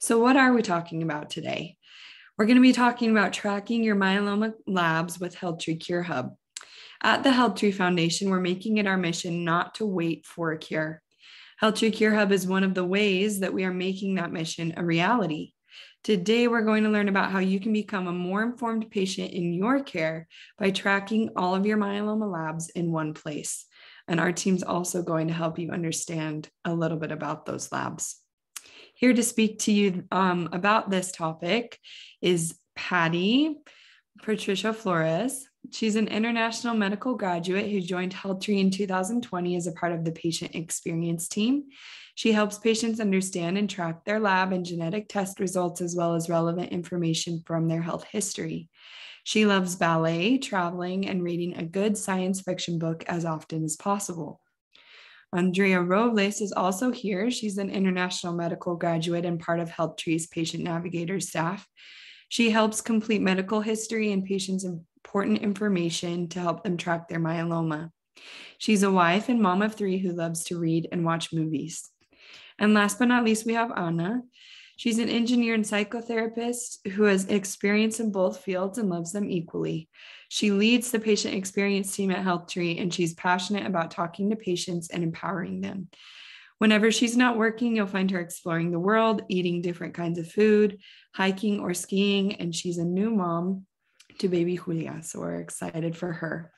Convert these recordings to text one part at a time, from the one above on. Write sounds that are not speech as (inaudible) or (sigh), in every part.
So, what are we talking about today? We're going to be talking about tracking your myeloma labs with HealthTree Cure Hub. At the HealthTree Foundation, we're making it our mission not to wait for a cure. HealthTree Cure Hub is one of the ways that we are making that mission a reality. Today, we're going to learn about how you can become a more informed patient in your care by tracking all of your myeloma labs in one place. And our team's also going to help you understand a little bit about those labs. Here to speak to you um, about this topic is Patty Patricia Flores. She's an international medical graduate who joined HealthTree in 2020 as a part of the patient experience team. She helps patients understand and track their lab and genetic test results, as well as relevant information from their health history. She loves ballet, traveling, and reading a good science fiction book as often as possible. Andrea Robles is also here. She's an international medical graduate and part of HealthTree's patient navigator staff. She helps complete medical history and patients' important information to help them track their myeloma. She's a wife and mom of three who loves to read and watch movies. And last but not least, we have Ana. She's an engineer and psychotherapist who has experience in both fields and loves them equally. She leads the patient experience team at HealthTree, and she's passionate about talking to patients and empowering them. Whenever she's not working, you'll find her exploring the world, eating different kinds of food, hiking or skiing, and she's a new mom to baby Julia. So we're excited for her.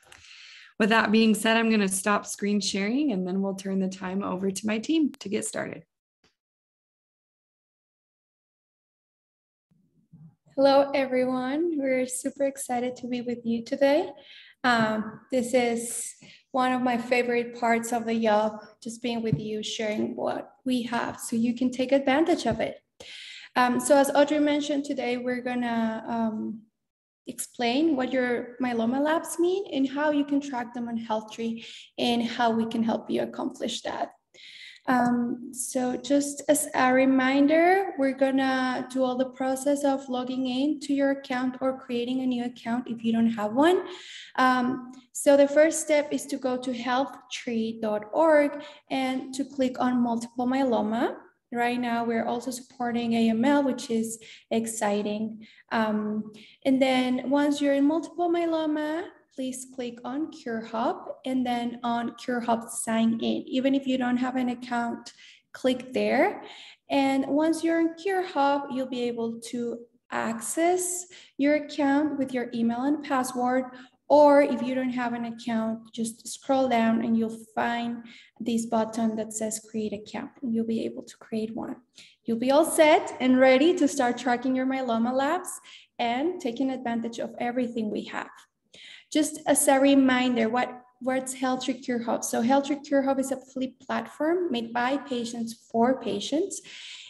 With that being said, I'm going to stop screen sharing and then we'll turn the time over to my team to get started. Hello, everyone. We're super excited to be with you today. Um, this is one of my favorite parts of the job, just being with you, sharing what we have so you can take advantage of it. Um, so as Audrey mentioned today, we're gonna um, explain what your myeloma labs mean and how you can track them on HealthTree and how we can help you accomplish that. Um, so just as a reminder, we're gonna do all the process of logging in to your account or creating a new account if you don't have one. Um, so the first step is to go to healthtree.org and to click on multiple myeloma. Right now, we're also supporting AML, which is exciting. Um, and then once you're in multiple myeloma, please click on CureHub and then on CureHub sign in. Even if you don't have an account, click there. And once you're in CureHub, you'll be able to access your account with your email and password. Or if you don't have an account, just scroll down and you'll find this button that says create account. And you'll be able to create one. You'll be all set and ready to start tracking your myeloma labs and taking advantage of everything we have. Just as a reminder, what what's HealthTree Cure Hub? So HealthTree Cure Hub is a free platform made by patients for patients.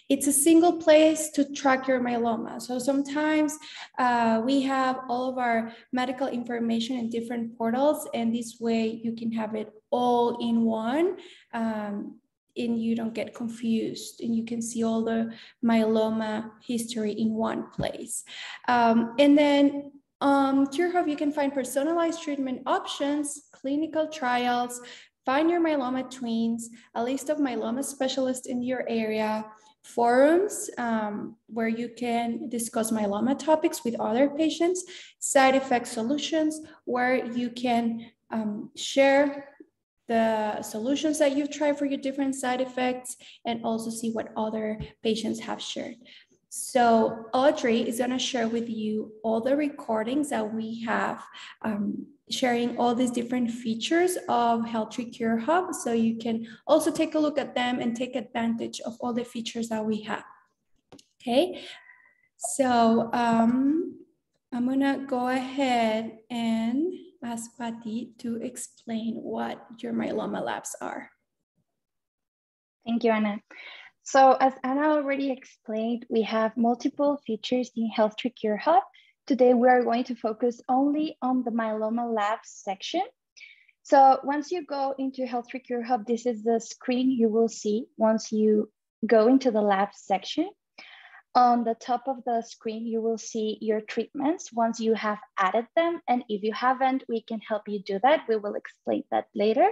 It's a single place to track your myeloma. So sometimes uh, we have all of our medical information in different portals, and this way you can have it all in one. Um, and you don't get confused and you can see all the myeloma history in one place. Um, and then um, CureHub, you can find personalized treatment options, clinical trials, find your myeloma twins, a list of myeloma specialists in your area, forums um, where you can discuss myeloma topics with other patients, side effect solutions where you can um, share the solutions that you've tried for your different side effects and also see what other patients have shared. So Audrey is going to share with you all the recordings that we have um, sharing all these different features of Cure Hub. So you can also take a look at them and take advantage of all the features that we have. Okay, so um, I'm gonna go ahead and ask Patty to explain what your myeloma labs are. Thank you, Ana. So as Ana already explained, we have multiple features in HealthTree Hub. Today, we are going to focus only on the myeloma labs section. So once you go into HealthTree Hub, this is the screen you will see once you go into the lab section. On the top of the screen, you will see your treatments once you have added them. And if you haven't, we can help you do that. We will explain that later.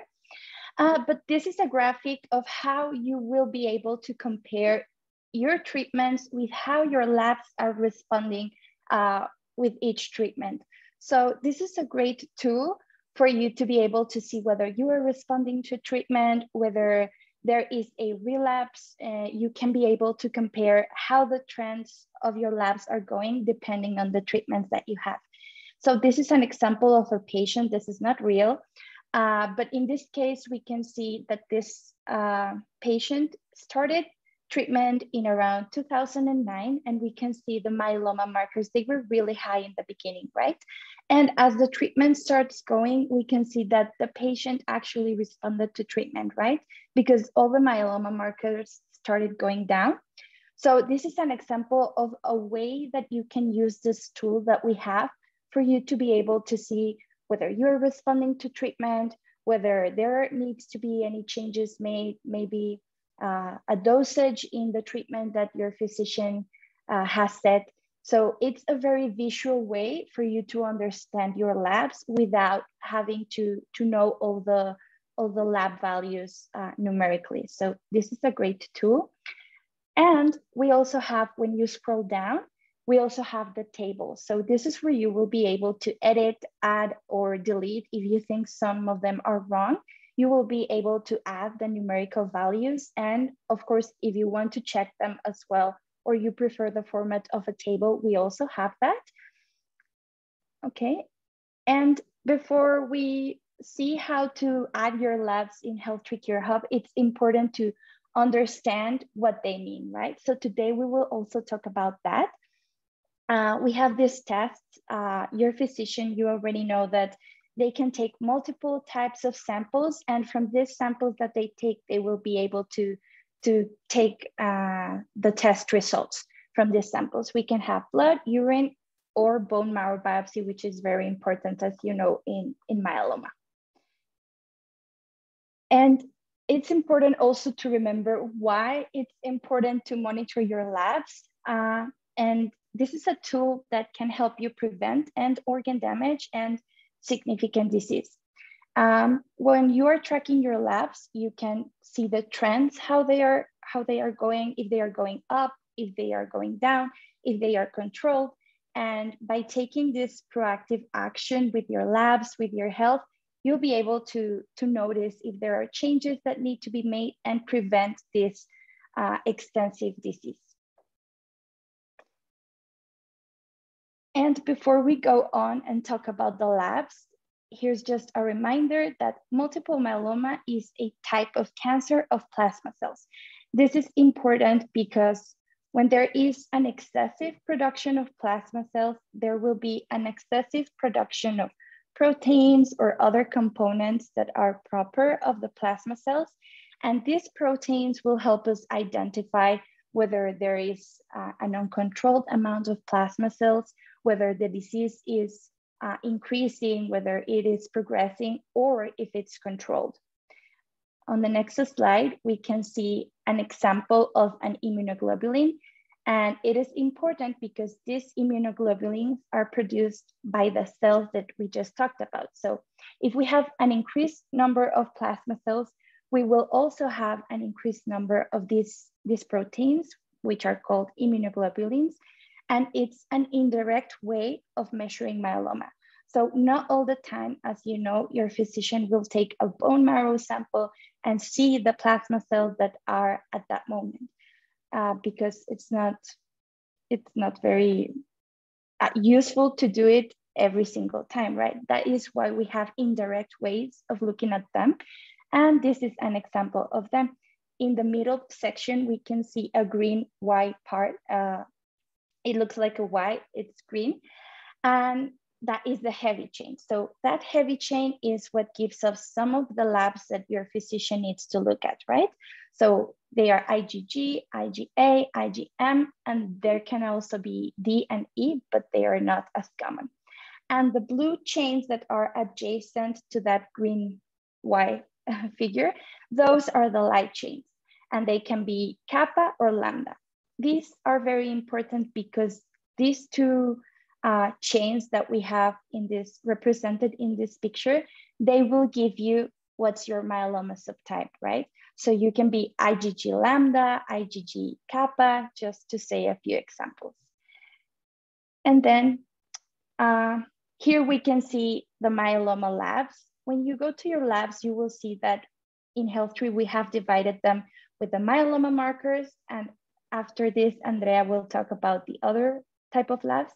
Uh, but this is a graphic of how you will be able to compare your treatments with how your labs are responding uh, with each treatment. So this is a great tool for you to be able to see whether you are responding to treatment, whether there is a relapse, uh, you can be able to compare how the trends of your labs are going depending on the treatments that you have. So this is an example of a patient, this is not real, uh, but in this case, we can see that this uh, patient started treatment in around 2009 and we can see the myeloma markers. They were really high in the beginning right? And as the treatment starts going we can see that the patient actually responded to treatment right? Because all the myeloma markers started going down. So this is an example of a way that you can use this tool that we have for you to be able to see whether you're responding to treatment whether there needs to be any changes made maybe uh, a dosage in the treatment that your physician uh, has set. So it's a very visual way for you to understand your labs without having to, to know all the, all the lab values uh, numerically. So this is a great tool. And we also have, when you scroll down, we also have the table. So this is where you will be able to edit, add, or delete if you think some of them are wrong you will be able to add the numerical values. And of course, if you want to check them as well, or you prefer the format of a table, we also have that. Okay, and before we see how to add your labs in HealthTree Cure Hub, it's important to understand what they mean, right? So today we will also talk about that. Uh, we have this test. Uh, your physician, you already know that they can take multiple types of samples and from these samples that they take, they will be able to, to take uh, the test results from these samples. We can have blood, urine, or bone marrow biopsy, which is very important, as you know, in, in myeloma. And it's important also to remember why it's important to monitor your labs. Uh, and this is a tool that can help you prevent end organ damage and significant disease. Um, when you are tracking your labs, you can see the trends, how they are, how they are going, if they are going up, if they are going down, if they are controlled. And by taking this proactive action with your labs, with your health, you'll be able to, to notice if there are changes that need to be made and prevent this uh, extensive disease. And before we go on and talk about the labs, here's just a reminder that multiple myeloma is a type of cancer of plasma cells. This is important because when there is an excessive production of plasma cells, there will be an excessive production of proteins or other components that are proper of the plasma cells. And these proteins will help us identify whether there is uh, an uncontrolled amount of plasma cells whether the disease is uh, increasing, whether it is progressing, or if it's controlled. On the next slide, we can see an example of an immunoglobulin. And it is important because these immunoglobulins are produced by the cells that we just talked about. So if we have an increased number of plasma cells, we will also have an increased number of these, these proteins, which are called immunoglobulins, and it's an indirect way of measuring myeloma. So not all the time, as you know, your physician will take a bone marrow sample and see the plasma cells that are at that moment, uh, because it's not, it's not very uh, useful to do it every single time, right? That is why we have indirect ways of looking at them. And this is an example of them. In the middle section, we can see a green white part, uh, it looks like a white, it's green. And that is the heavy chain. So that heavy chain is what gives us some of the labs that your physician needs to look at, right? So they are IgG, IgA, IgM, and there can also be D and E, but they are not as common. And the blue chains that are adjacent to that green Y (laughs) figure, those are the light chains, and they can be kappa or lambda these are very important because these two uh, chains that we have in this represented in this picture, they will give you what's your myeloma subtype, right? So you can be IgG lambda, IgG kappa, just to say a few examples. And then uh, here we can see the myeloma labs. When you go to your labs, you will see that in HealthTree, we have divided them with the myeloma markers. And after this, Andrea will talk about the other type of labs.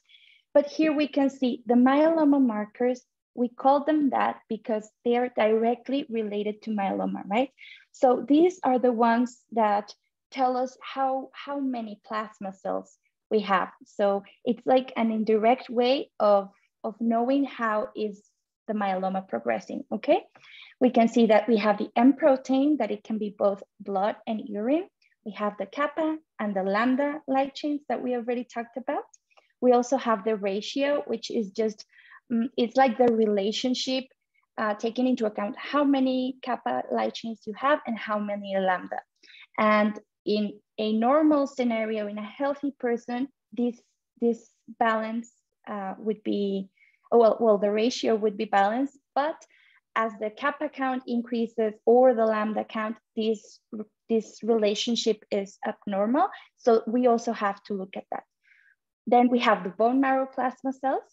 But here we can see the myeloma markers, we call them that because they are directly related to myeloma, right? So these are the ones that tell us how, how many plasma cells we have. So it's like an indirect way of, of knowing how is the myeloma progressing, okay? We can see that we have the M protein, that it can be both blood and urine. We have the kappa and the lambda light chains that we already talked about. We also have the ratio, which is just, um, it's like the relationship uh, taking into account how many kappa light chains you have and how many lambda. And in a normal scenario, in a healthy person, this, this balance uh, would be, well, well, the ratio would be balanced, but as the kappa count increases or the lambda count, this, this relationship is abnormal. So we also have to look at that. Then we have the bone marrow plasma cells,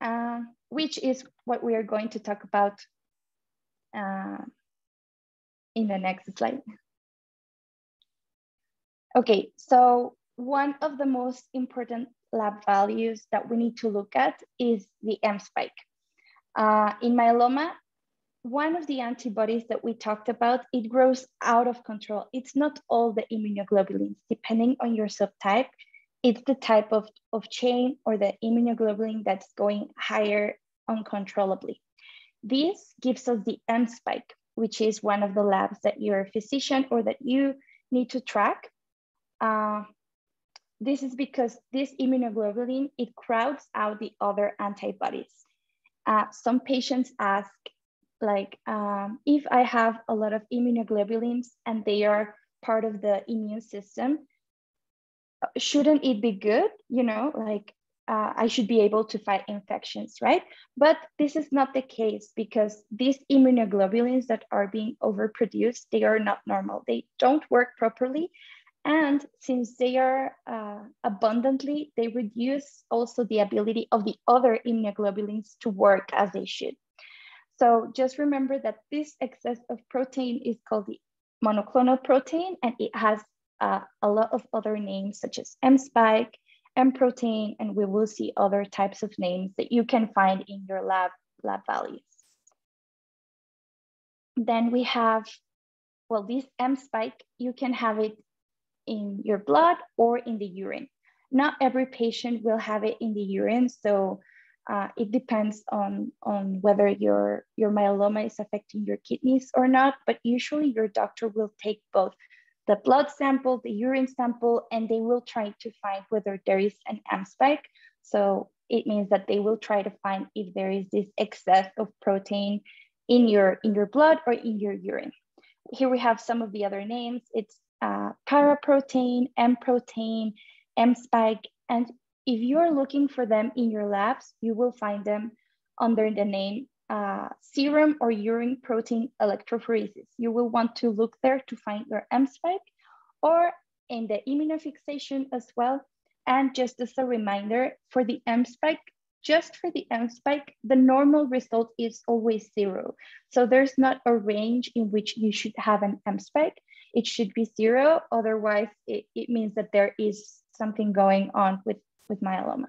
uh, which is what we are going to talk about uh, in the next slide. Okay, so one of the most important lab values that we need to look at is the M spike. Uh, in myeloma, one of the antibodies that we talked about, it grows out of control. It's not all the immunoglobulins, depending on your subtype, it's the type of, of chain or the immunoglobulin that's going higher uncontrollably. This gives us the M spike, which is one of the labs that your physician or that you need to track. Uh, this is because this immunoglobulin, it crowds out the other antibodies. Uh, some patients ask, like, um, if I have a lot of immunoglobulins and they are part of the immune system, shouldn't it be good? You know, like uh, I should be able to fight infections, right? But this is not the case because these immunoglobulins that are being overproduced, they are not normal. They don't work properly. And since they are uh, abundantly, they reduce also the ability of the other immunoglobulins to work as they should. So just remember that this excess of protein is called the monoclonal protein and it has uh, a lot of other names such as M-spike, M-protein, and we will see other types of names that you can find in your lab, lab values. Then we have, well, this M-spike, you can have it in your blood or in the urine. Not every patient will have it in the urine, so uh, it depends on, on whether your, your myeloma is affecting your kidneys or not, but usually your doctor will take both the blood sample, the urine sample, and they will try to find whether there is an M spike. So it means that they will try to find if there is this excess of protein in your, in your blood or in your urine. Here we have some of the other names. It's uh, paraprotein, M protein, M spike. And if you're looking for them in your labs, you will find them under the name uh, serum or urine protein electrophoresis. You will want to look there to find your M spike or in the immunofixation as well. And just as a reminder for the M spike, just for the M spike, the normal result is always zero. So there's not a range in which you should have an M spike. It should be zero. Otherwise, it, it means that there is something going on with, with myeloma.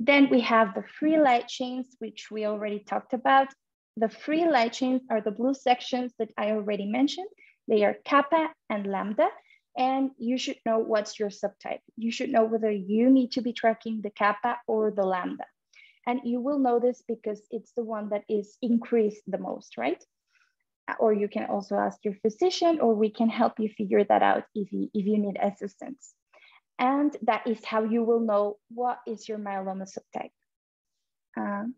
Then we have the free light chains, which we already talked about. The free light chains are the blue sections that I already mentioned. They are kappa and lambda, and you should know what's your subtype. You should know whether you need to be tracking the kappa or the lambda. And you will know this because it's the one that is increased the most, right? Or you can also ask your physician, or we can help you figure that out if you, if you need assistance. And that is how you will know what is your myeloma subtype. Um,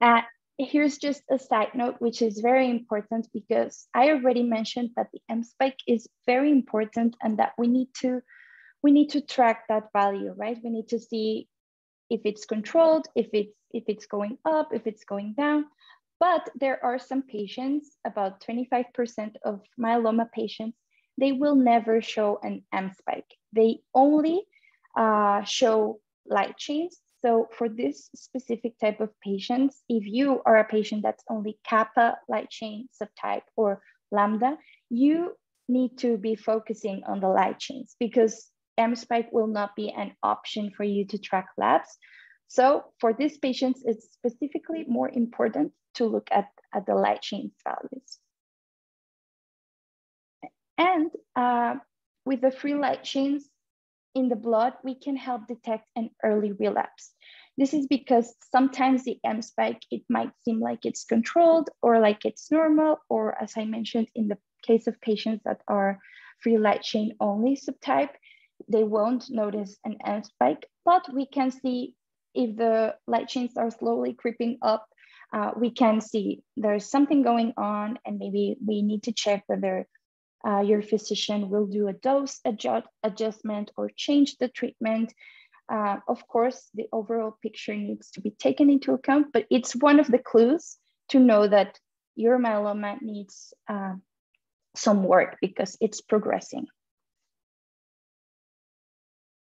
uh, here's just a side note, which is very important because I already mentioned that the M spike is very important and that we need to we need to track that value, right? We need to see if it's controlled, if it's if it's going up, if it's going down. But there are some patients, about 25% of myeloma patients, they will never show an M spike. They only uh, show light chains. So for this specific type of patients, if you are a patient that's only kappa light chain subtype or lambda, you need to be focusing on the light chains because M spike will not be an option for you to track labs. So for these patients, it's specifically more important to look at, at the light chain values. And uh, with the free light chains in the blood, we can help detect an early relapse. This is because sometimes the M spike, it might seem like it's controlled or like it's normal, or as I mentioned in the case of patients that are free light chain only subtype, they won't notice an M spike, but we can see if the light chains are slowly creeping up, uh, we can see there's something going on and maybe we need to check whether uh, your physician will do a dose adjust adjustment or change the treatment. Uh, of course, the overall picture needs to be taken into account, but it's one of the clues to know that your myeloma needs uh, some work because it's progressing.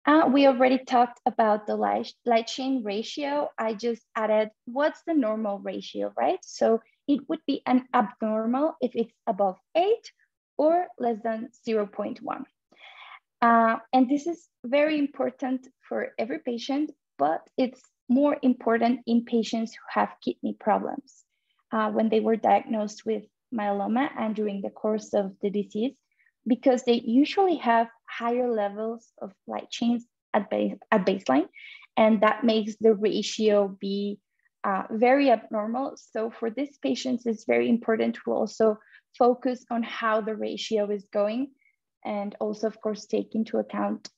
Uh, we already talked about the light, light chain ratio. I just added what's the normal ratio, right? So it would be an abnormal if it's above eight or less than 0.1. Uh, and this is very important for every patient, but it's more important in patients who have kidney problems. Uh, when they were diagnosed with myeloma and during the course of the disease, because they usually have higher levels of light chains at, at baseline, and that makes the ratio be uh, very abnormal. So for these patients, it's very important to also focus on how the ratio is going, and also, of course, take into account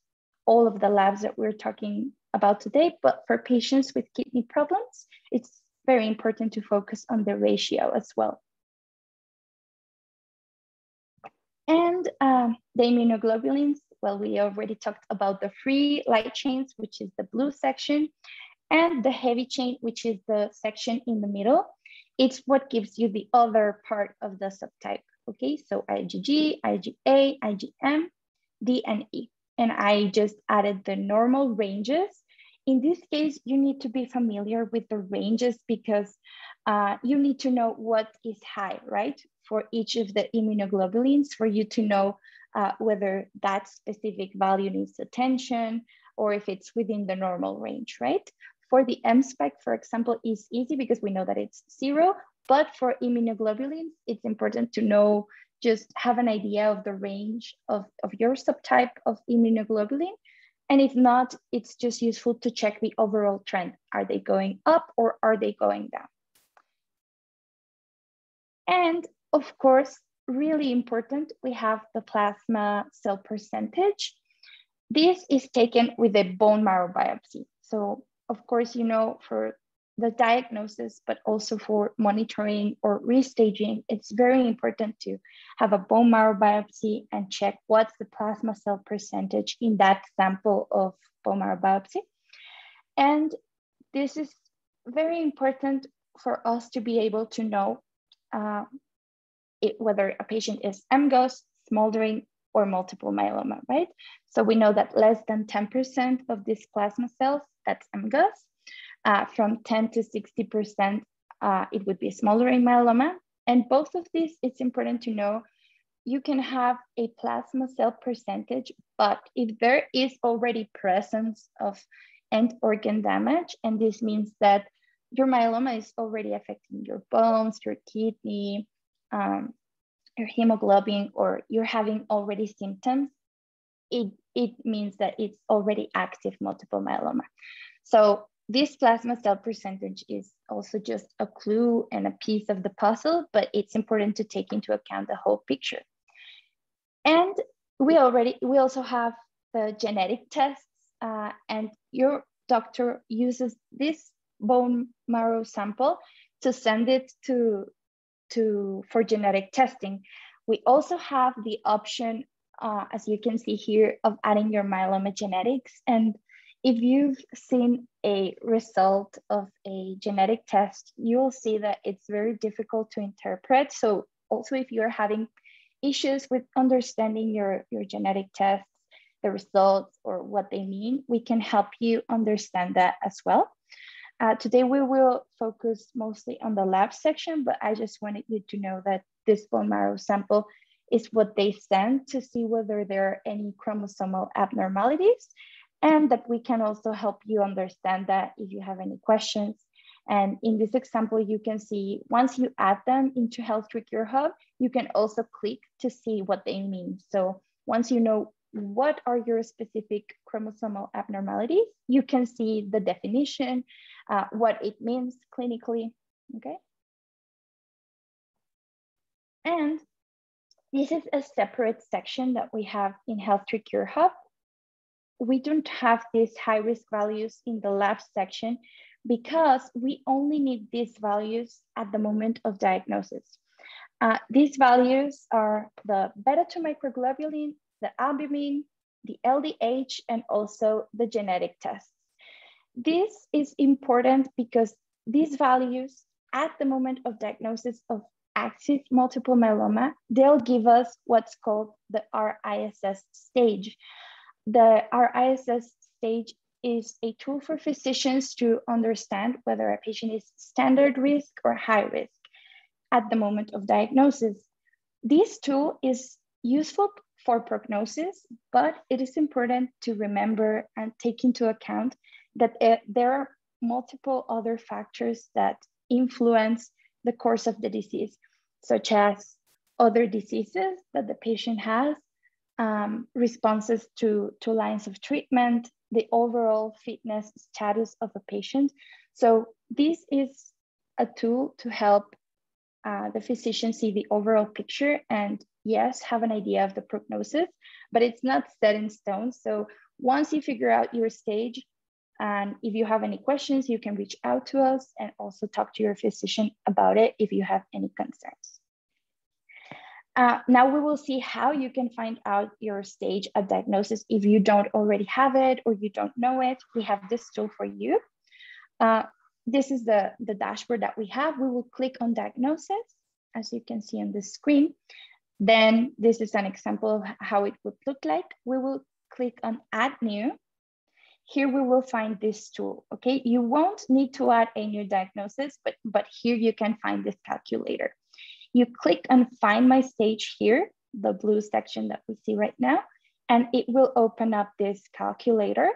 all of the labs that we're talking about today. But for patients with kidney problems, it's very important to focus on the ratio as well. And um, the immunoglobulins, well, we already talked about the free light chains, which is the blue section, and the heavy chain, which is the section in the middle. It's what gives you the other part of the subtype, okay? So IgG, IgA, IgM, D, and E. And I just added the normal ranges. In this case, you need to be familiar with the ranges because uh, you need to know what is high, right? For each of the immunoglobulins for you to know uh, whether that specific value needs attention or if it's within the normal range, right? For the M spike, for example, is easy because we know that it's zero, but for immunoglobulins, it's important to know, just have an idea of the range of, of your subtype of immunoglobulin. And if not, it's just useful to check the overall trend. Are they going up or are they going down? And of course, really important, we have the plasma cell percentage. This is taken with a bone marrow biopsy. So of course, you know, for the diagnosis, but also for monitoring or restaging, it's very important to have a bone marrow biopsy and check what's the plasma cell percentage in that sample of bone marrow biopsy. And this is very important for us to be able to know uh, it, whether a patient is MGUS, smoldering, or multiple myeloma, right? So we know that less than 10% of these plasma cells, that's MGUS, uh, from 10 to 60%, uh, it would be smoldering myeloma. And both of these, it's important to know, you can have a plasma cell percentage, but if there is already presence of end organ damage, and this means that your myeloma is already affecting your bones, your kidney, um, your hemoglobin, or you're having already symptoms, it, it means that it's already active multiple myeloma. So this plasma cell percentage is also just a clue and a piece of the puzzle, but it's important to take into account the whole picture. And we already, we also have the genetic tests uh, and your doctor uses this bone marrow sample to send it to, to for genetic testing. We also have the option, uh, as you can see here, of adding your myeloma genetics. And if you've seen a result of a genetic test, you'll see that it's very difficult to interpret. So also if you're having issues with understanding your, your genetic tests, the results or what they mean, we can help you understand that as well. Uh, today we will focus mostly on the lab section, but I just wanted you to know that this bone marrow sample is what they send to see whether there are any chromosomal abnormalities and that we can also help you understand that if you have any questions. And in this example, you can see once you add them into Health Hub, you can also click to see what they mean. So once you know what are your specific chromosomal abnormalities, you can see the definition, uh, what it means clinically, okay? And this is a separate section that we have in Health Cure Hub. We don't have these high risk values in the lab section because we only need these values at the moment of diagnosis. Uh, these values are the beta-2 microglobulin the albumin, the LDH, and also the genetic tests. This is important because these values at the moment of diagnosis of active multiple myeloma, they'll give us what's called the RISS stage. The RISS stage is a tool for physicians to understand whether a patient is standard risk or high risk at the moment of diagnosis. This tool is useful for prognosis, but it is important to remember and take into account that it, there are multiple other factors that influence the course of the disease, such as other diseases that the patient has, um, responses to, to lines of treatment, the overall fitness status of a patient. So this is a tool to help uh, the physician see the overall picture and yes, have an idea of the prognosis, but it's not set in stone. So once you figure out your stage, and if you have any questions, you can reach out to us and also talk to your physician about it if you have any concerns. Uh, now we will see how you can find out your stage of diagnosis if you don't already have it or you don't know it. We have this tool for you. Uh, this is the, the dashboard that we have. We will click on diagnosis, as you can see on the screen. Then this is an example of how it would look like. We will click on add new. Here we will find this tool, okay? You won't need to add a new diagnosis, but, but here you can find this calculator. You click on find my stage here, the blue section that we see right now, and it will open up this calculator.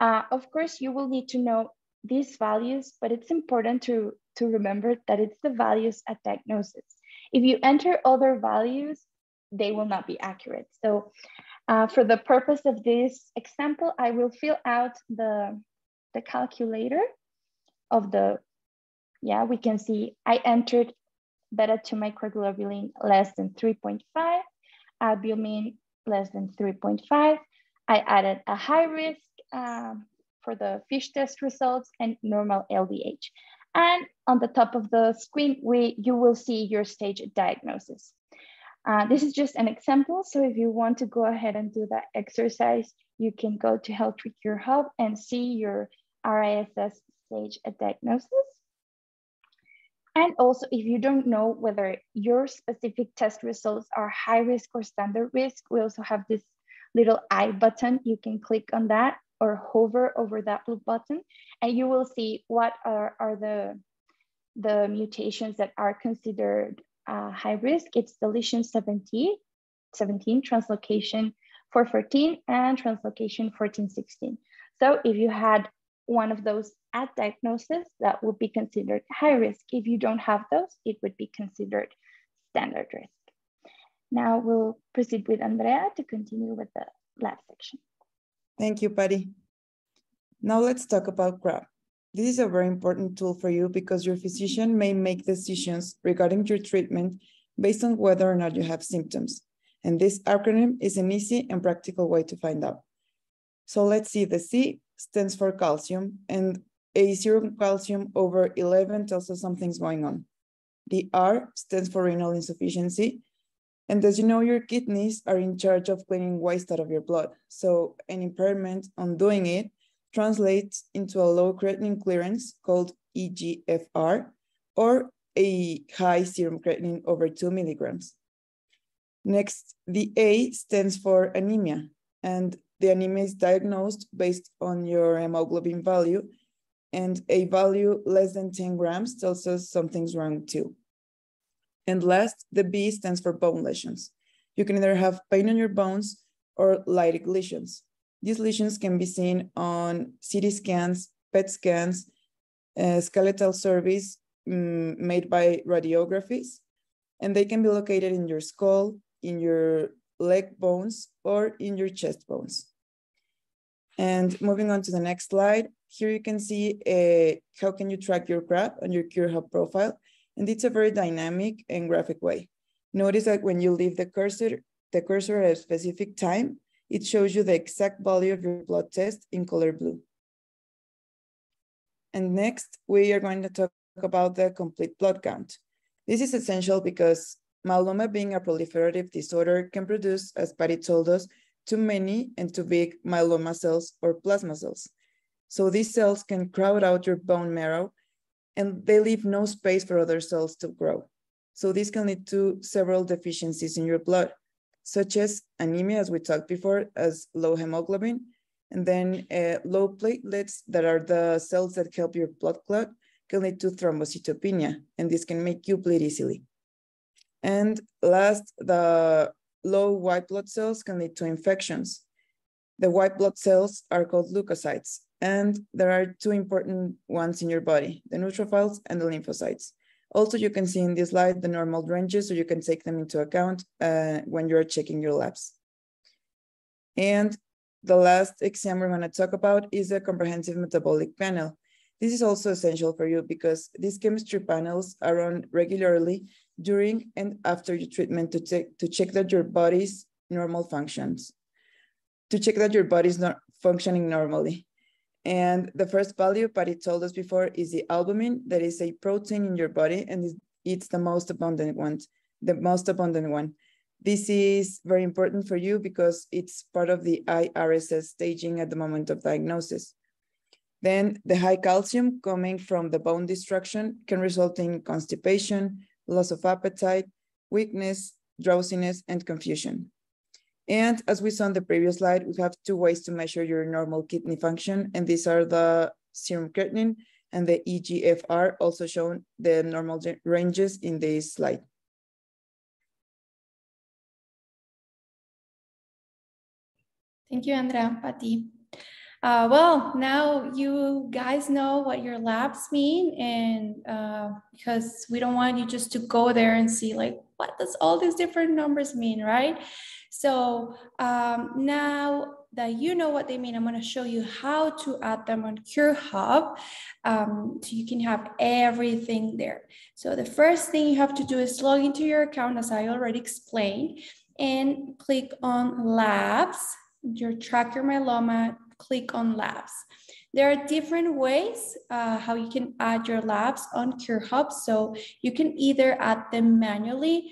Uh, of course, you will need to know these values, but it's important to, to remember that it's the values at diagnosis. If you enter other values, they will not be accurate. So uh, for the purpose of this example, I will fill out the, the calculator of the, yeah, we can see I entered beta-2 microglobulin less than 3.5, albumin less than 3.5. I added a high risk um, for the FISH test results and normal LDH. And on the top of the screen, we, you will see your stage diagnosis. Uh, this is just an example. So if you want to go ahead and do that exercise, you can go to Health Cure Hub and see your RISS stage at diagnosis. And also, if you don't know whether your specific test results are high risk or standard risk, we also have this little I button. You can click on that or hover over that blue button and you will see what are, are the, the mutations that are considered uh, high risk. It's deletion 17, 17 translocation 414 and translocation 1416. So if you had one of those at diagnosis, that would be considered high risk. If you don't have those, it would be considered standard risk. Now we'll proceed with Andrea to continue with the lab section. Thank you, Patty. Now let's talk about CRAB. This is a very important tool for you because your physician may make decisions regarding your treatment based on whether or not you have symptoms. And this acronym is an easy and practical way to find out. So let's see, the C stands for calcium and a serum calcium over 11 tells us something's going on. The R stands for renal insufficiency and as you know, your kidneys are in charge of cleaning waste out of your blood. So an impairment on doing it translates into a low creatinine clearance called EGFR or a high serum creatinine over two milligrams. Next, the A stands for anemia, and the anemia is diagnosed based on your hemoglobin value, and a value less than 10 grams tells us something's wrong too. And last, the B stands for bone lesions. You can either have pain on your bones or lytic lesions. These lesions can be seen on CT scans, PET scans, uh, skeletal surveys um, made by radiographies, and they can be located in your skull, in your leg bones, or in your chest bones. And moving on to the next slide, here you can see uh, how can you track your graph on your CureHub profile, and it's a very dynamic and graphic way. Notice that when you leave the cursor, the cursor at a specific time, it shows you the exact value of your blood test in color blue. And next, we are going to talk about the complete blood count. This is essential because myeloma being a proliferative disorder can produce, as Patty told us, too many and too big myeloma cells or plasma cells. So these cells can crowd out your bone marrow and they leave no space for other cells to grow. So this can lead to several deficiencies in your blood, such as anemia, as we talked before, as low hemoglobin, and then uh, low platelets that are the cells that help your blood clot can lead to thrombocytopenia, and this can make you bleed easily. And last, the low white blood cells can lead to infections. The white blood cells are called leukocytes, and there are two important ones in your body, the neutrophils and the lymphocytes. Also, you can see in this slide the normal ranges, so you can take them into account uh, when you're checking your labs. And the last exam we're going to talk about is a comprehensive metabolic panel. This is also essential for you because these chemistry panels are run regularly during and after your treatment to, to check that your body's normal functions, to check that your body's not functioning normally. And the first value Patty told us before is the albumin, that is a protein in your body, and it's the most abundant one, the most abundant one. This is very important for you because it's part of the IRSS staging at the moment of diagnosis. Then the high calcium coming from the bone destruction can result in constipation, loss of appetite, weakness, drowsiness, and confusion. And as we saw on the previous slide, we have two ways to measure your normal kidney function, and these are the serum creatinine and the EGFR, also shown the normal ranges in this slide. Thank you, Andrea, Patty. Uh, well, now you guys know what your labs mean, and uh, because we don't want you just to go there and see like what does all these different numbers mean, right? So um, now that you know what they mean, I'm going to show you how to add them on CureHub um, so you can have everything there. So the first thing you have to do is log into your account, as I already explained, and click on Labs your tracker myeloma, click on labs. There are different ways uh, how you can add your labs on CureHub. So you can either add them manually.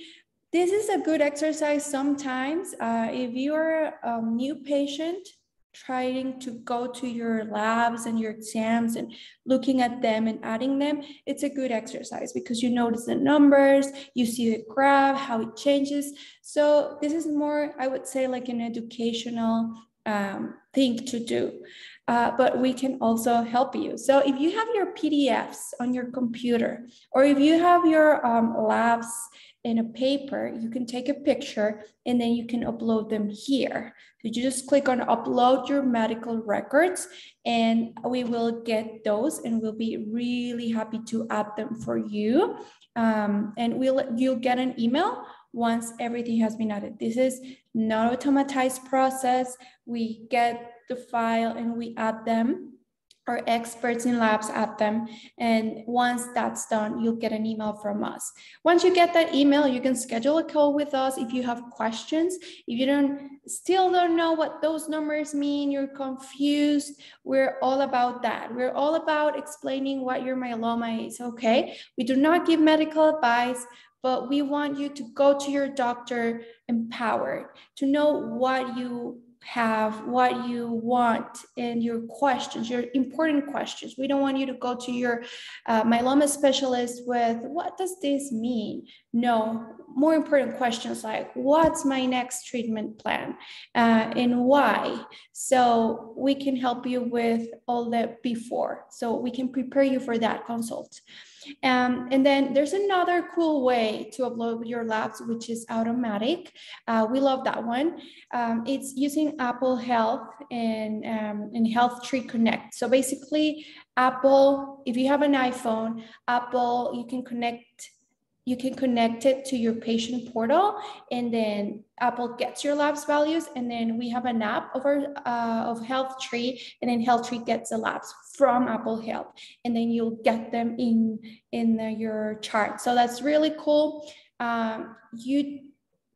This is a good exercise sometimes. Uh, if you are a new patient, trying to go to your labs and your exams and looking at them and adding them, it's a good exercise because you notice the numbers, you see the graph, how it changes. So this is more, I would say, like an educational um, thing to do. Uh, but we can also help you. So if you have your PDFs on your computer, or if you have your um, labs in a paper, you can take a picture and then you can upload them here. So you just click on upload your medical records and we will get those and we'll be really happy to add them for you. Um, and we'll you'll get an email once everything has been added. This is not automatized process. We get the file and we add them our experts in labs at them. And once that's done, you'll get an email from us. Once you get that email, you can schedule a call with us if you have questions. If you don't still don't know what those numbers mean, you're confused, we're all about that. We're all about explaining what your myeloma is, okay? We do not give medical advice, but we want you to go to your doctor empowered to know what you have what you want and your questions, your important questions. We don't want you to go to your uh, myeloma specialist with, what does this mean? No, more important questions like, what's my next treatment plan uh, and why? So we can help you with all that before. So we can prepare you for that consult. Um, and then there's another cool way to upload your labs, which is automatic. Uh, we love that one. Um, it's using Apple Health and, um, and HealthTree Connect. So basically, Apple, if you have an iPhone, Apple, you can connect you can connect it to your patient portal and then Apple gets your labs values and then we have an app of our uh, of HealthTree and then HealthTree gets the labs from Apple Health and then you'll get them in in the, your chart. So that's really cool. Um, you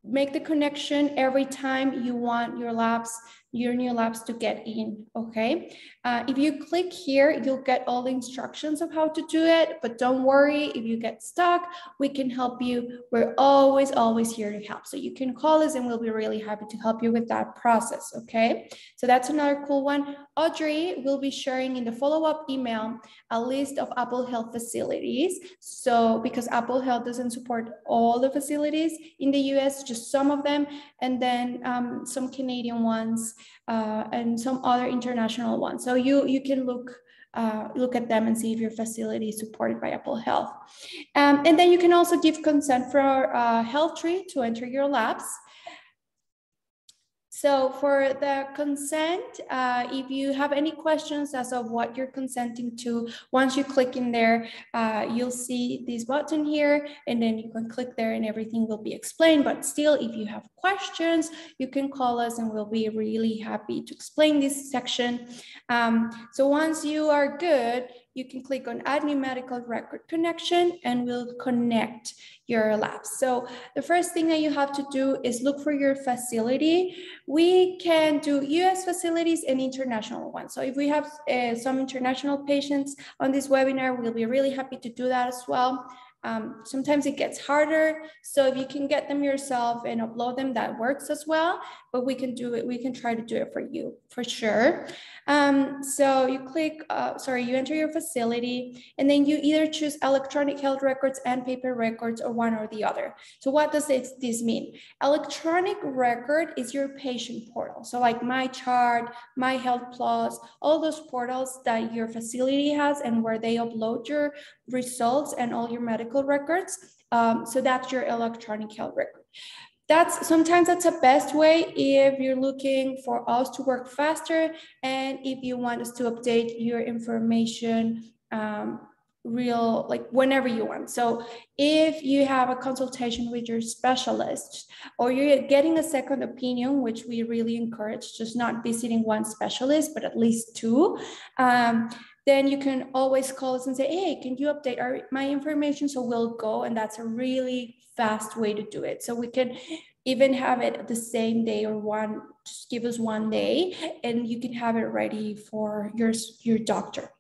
make the connection every time you want your labs your new labs to get in, okay? Uh, if you click here, you'll get all the instructions of how to do it, but don't worry if you get stuck, we can help you. We're always, always here to help. So you can call us and we'll be really happy to help you with that process, okay? So that's another cool one. Audrey will be sharing in the follow-up email a list of Apple Health facilities. So because Apple Health doesn't support all the facilities in the US, just some of them, and then um, some Canadian ones uh, and some other international ones. So you, you can look uh, look at them and see if your facility is supported by Apple Health. Um, and then you can also give consent for uh, HealthTree to enter your labs. So for the consent, uh, if you have any questions as of what you're consenting to, once you click in there, uh, you'll see this button here, and then you can click there and everything will be explained. But still, if you have questions, you can call us and we'll be really happy to explain this section. Um, so once you are good, you can click on add new medical record connection and we'll connect your labs. So the first thing that you have to do is look for your facility. We can do US facilities and international ones. So if we have uh, some international patients on this webinar, we'll be really happy to do that as well. Um, sometimes it gets harder. So if you can get them yourself and upload them, that works as well. But we can do it. We can try to do it for you for sure. Um, so you click, uh, sorry, you enter your facility and then you either choose electronic health records and paper records or one or the other. So what does this, this mean? Electronic record is your patient portal. So like my chart, my health plus, all those portals that your facility has and where they upload your results and all your medical records. Um, so that's your electronic health record that's sometimes that's the best way if you're looking for us to work faster and if you want us to update your information um, real like whenever you want so if you have a consultation with your specialist or you're getting a second opinion which we really encourage just not visiting one specialist but at least two um, then you can always call us and say hey can you update our, my information so we'll go and that's a really fast way to do it. So we can even have it the same day or one, just give us one day and you can have it ready for your, your doctor.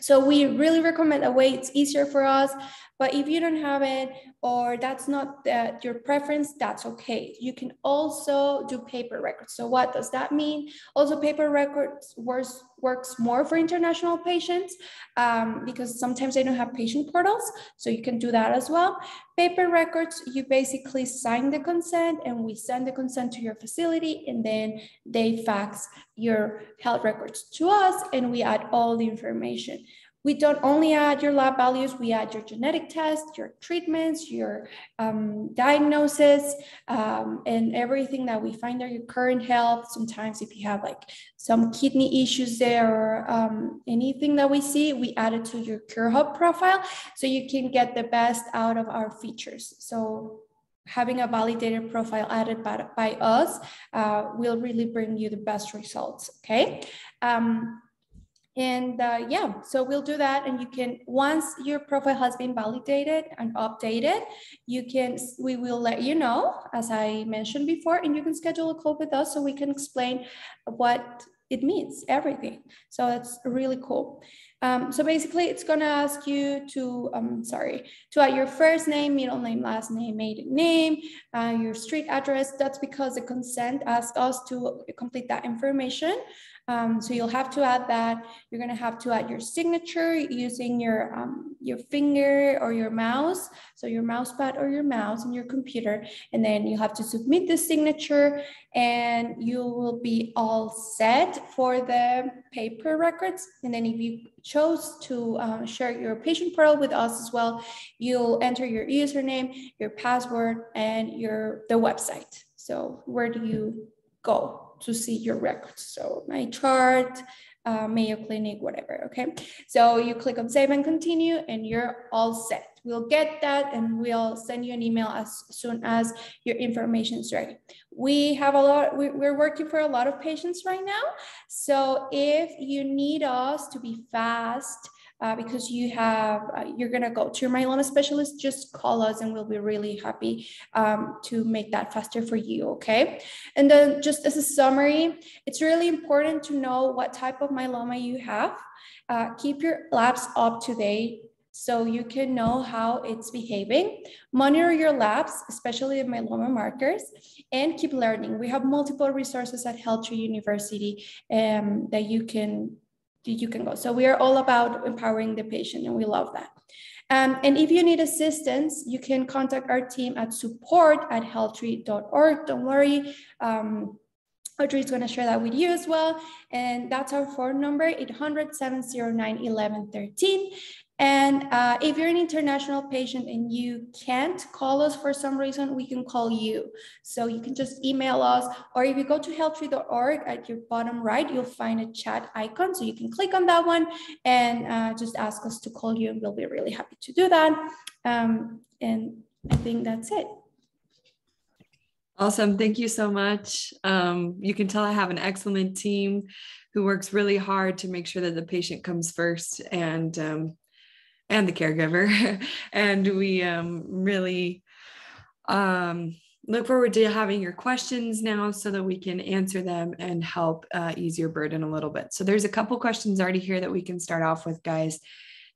So we really recommend a way it's easier for us. But if you don't have it or that's not your preference, that's okay. You can also do paper records. So what does that mean? Also paper records works, works more for international patients um, because sometimes they don't have patient portals. So you can do that as well. Paper records, you basically sign the consent and we send the consent to your facility and then they fax your health records to us and we add all the information we don't only add your lab values, we add your genetic test, your treatments, your um, diagnosis, um, and everything that we find are your current health. Sometimes if you have like some kidney issues there or um, anything that we see, we add it to your CureHub profile so you can get the best out of our features. So having a validated profile added by, by us uh, will really bring you the best results, okay? Um, and uh, yeah, so we'll do that. And you can, once your profile has been validated and updated, you can, we will let you know, as I mentioned before, and you can schedule a call with us so we can explain what it means, everything. So that's really cool. Um, so basically, it's going to ask you to, um, sorry, to add your first name, middle name, last name, maiden name, uh, your street address. That's because the consent asks us to complete that information. Um, so you'll have to add that. You're gonna have to add your signature using your, um, your finger or your mouse. So your mouse pad or your mouse on your computer. And then you have to submit the signature and you will be all set for the paper records. And then if you chose to um, share your patient portal with us as well, you'll enter your username, your password, and your the website. So where do you go? To see your records. So my chart, uh, Mayo Clinic, whatever, okay? So you click on save and continue and you're all set. We'll get that and we'll send you an email as soon as your information is ready. We have a lot, we're working for a lot of patients right now. So if you need us to be fast, uh, because you have uh, you're gonna go to your myeloma specialist just call us and we'll be really happy um, to make that faster for you okay and then just as a summary it's really important to know what type of myeloma you have uh, keep your labs up to date so you can know how it's behaving. Monitor your labs, especially myeloma markers, and keep learning. We have multiple resources at Health Tree University um, that you can you can go. So we are all about empowering the patient and we love that. Um, and if you need assistance, you can contact our team at support at healthtree.org. Don't worry. Um, Audrey is going to share that with you as well. And that's our phone number, 800 709 1113. And uh, if you're an international patient and you can't call us for some reason, we can call you. So you can just email us, or if you go to healthtree.org at your bottom right, you'll find a chat icon. So you can click on that one and uh, just ask us to call you, and we'll be really happy to do that. Um, and I think that's it. Awesome. Thank you so much. Um, you can tell I have an excellent team who works really hard to make sure that the patient comes first. And um, and the caregiver. (laughs) and we um, really um, look forward to having your questions now so that we can answer them and help uh, ease your burden a little bit. So there's a couple questions already here that we can start off with, guys.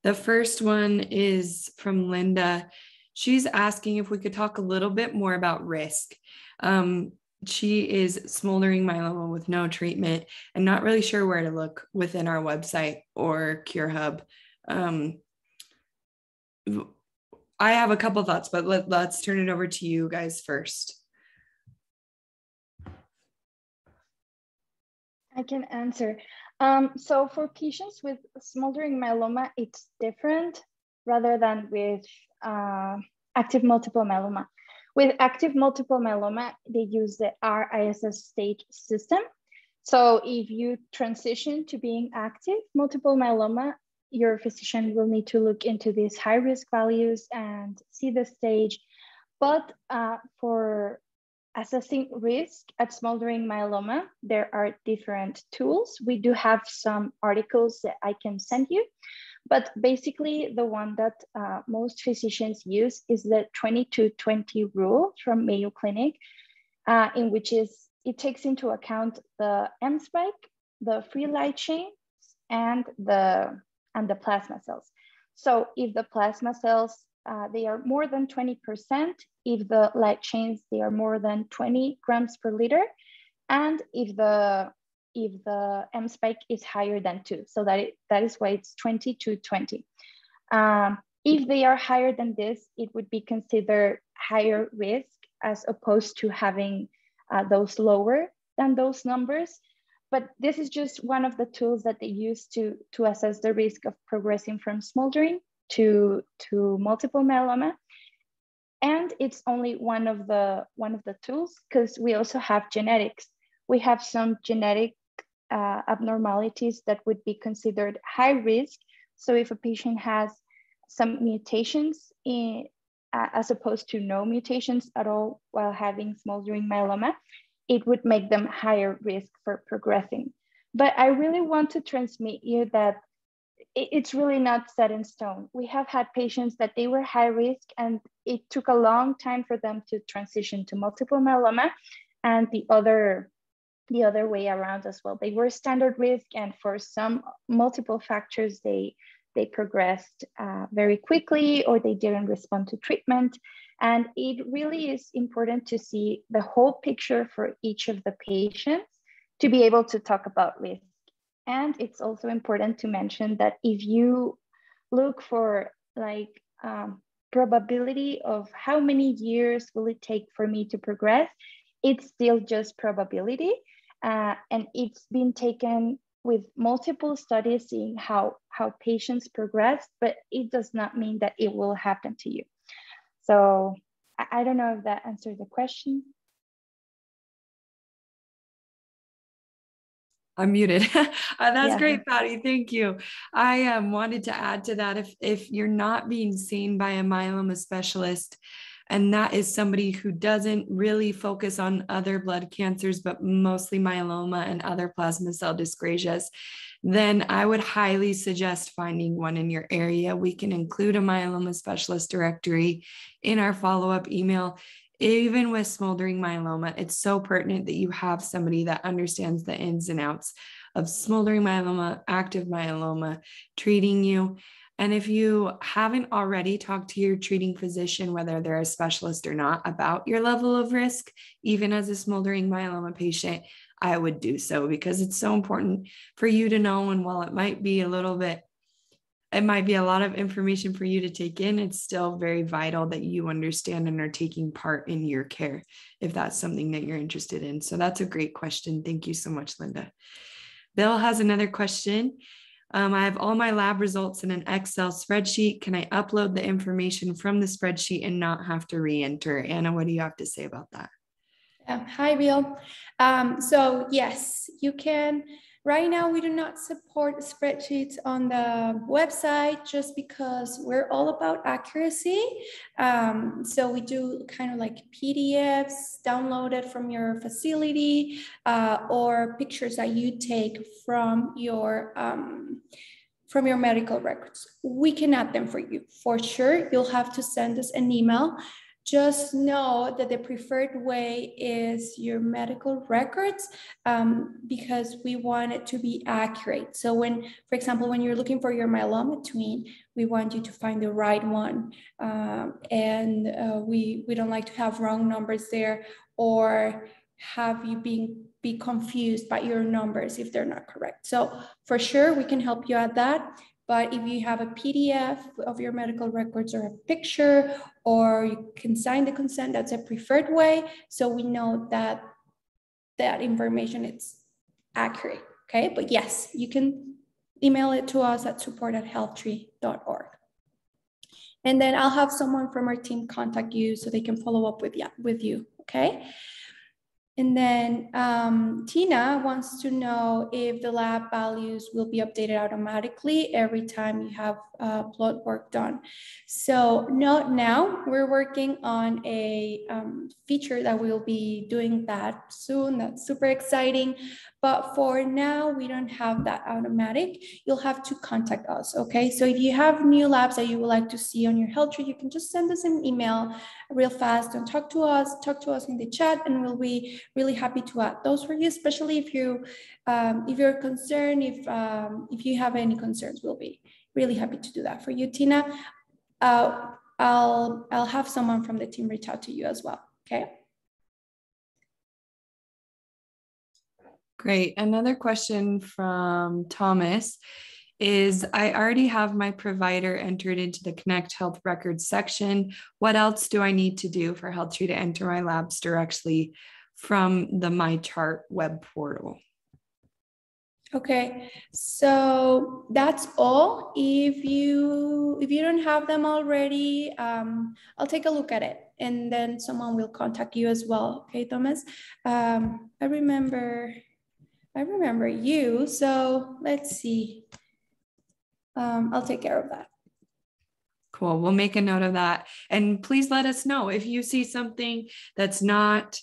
The first one is from Linda. She's asking if we could talk a little bit more about risk. Um, she is smoldering myeloma with no treatment and not really sure where to look within our website or CureHub. Um, I have a couple thoughts, but let, let's turn it over to you guys first. I can answer. Um, so for patients with smoldering myeloma, it's different rather than with uh, active multiple myeloma. With active multiple myeloma, they use the RISS stage system. So if you transition to being active multiple myeloma, your physician will need to look into these high risk values and see the stage. But uh, for assessing risk at smoldering myeloma, there are different tools. We do have some articles that I can send you, but basically the one that uh, most physicians use is the 20 rule from Mayo Clinic, uh, in which is it takes into account the M spike, the free light chain, and the and the plasma cells. So if the plasma cells, uh, they are more than 20%, if the light chains, they are more than 20 grams per liter, and if the if the M spike is higher than two. So that, it, that is why it's 20 to 20. Um, if they are higher than this, it would be considered higher risk as opposed to having uh, those lower than those numbers. But this is just one of the tools that they use to, to assess the risk of progressing from smoldering to, to multiple myeloma. And it's only one of the, one of the tools because we also have genetics. We have some genetic uh, abnormalities that would be considered high risk. So if a patient has some mutations in, uh, as opposed to no mutations at all while having smoldering myeloma, it would make them higher risk for progressing. But I really want to transmit you that it's really not set in stone. We have had patients that they were high risk and it took a long time for them to transition to multiple myeloma. And the other the other way around as well. They were standard risk, and for some multiple factors, they they progressed uh, very quickly or they didn't respond to treatment. And it really is important to see the whole picture for each of the patients to be able to talk about risk. And it's also important to mention that if you look for like um, probability of how many years will it take for me to progress, it's still just probability. Uh, and it's been taken with multiple studies seeing how, how patients progress, but it does not mean that it will happen to you. So I, I don't know if that answers the question. I'm muted. (laughs) uh, that's yeah. great, Patty. Thank you. I um, wanted to add to that if if you're not being seen by a myeloma specialist, and that is somebody who doesn't really focus on other blood cancers, but mostly myeloma and other plasma cell dyscrasias, then I would highly suggest finding one in your area. We can include a myeloma specialist directory in our follow up email even with smoldering myeloma, it's so pertinent that you have somebody that understands the ins and outs of smoldering myeloma, active myeloma, treating you. And if you haven't already talked to your treating physician, whether they're a specialist or not, about your level of risk, even as a smoldering myeloma patient, I would do so because it's so important for you to know. And while it might be a little bit it might be a lot of information for you to take in. It's still very vital that you understand and are taking part in your care if that's something that you're interested in. So that's a great question. Thank you so much, Linda. Bill has another question. Um, I have all my lab results in an Excel spreadsheet. Can I upload the information from the spreadsheet and not have to re enter? Ana, what do you have to say about that? Yeah. Hi, Bill. Um, so, yes, you can Right now, we do not support spreadsheets on the website just because we're all about accuracy. Um, so we do kind of like PDFs downloaded from your facility uh, or pictures that you take from your um, from your medical records. We can add them for you for sure. You'll have to send us an email just know that the preferred way is your medical records um, because we want it to be accurate. So when, for example, when you're looking for your myeloma twin, we want you to find the right one. Um, and uh, we, we don't like to have wrong numbers there or have you being be confused by your numbers if they're not correct. So for sure, we can help you at that. But if you have a PDF of your medical records or a picture, or you can sign the consent, that's a preferred way. So we know that that information is accurate. Okay, but yes, you can email it to us at support at healthtree.org. And then I'll have someone from our team contact you so they can follow up with you, with you okay? And then um, Tina wants to know if the lab values will be updated automatically every time you have uh, blood work done. So not now, we're working on a um, feature that we'll be doing that soon. That's super exciting. But for now, we don't have that automatic. You'll have to contact us, okay? So if you have new labs that you would like to see on your health tree, you can just send us an email real fast and talk to us, talk to us in the chat, and we'll be really happy to add those for you, especially if you um, if you're concerned, if um, if you have any concerns, we'll be really happy to do that for you, Tina. Uh, I'll I'll have someone from the team reach out to you as well. Okay. Great. Another question from Thomas is I already have my provider entered into the Connect Health Records section. What else do I need to do for HealthTree to enter my labs directly from the MyChart web portal? Okay, so that's all. If you if you don't have them already, um, I'll take a look at it, and then someone will contact you as well. Okay, Thomas. Um, I remember, I remember you. So let's see. Um, I'll take care of that. Cool. We'll make a note of that, and please let us know if you see something that's not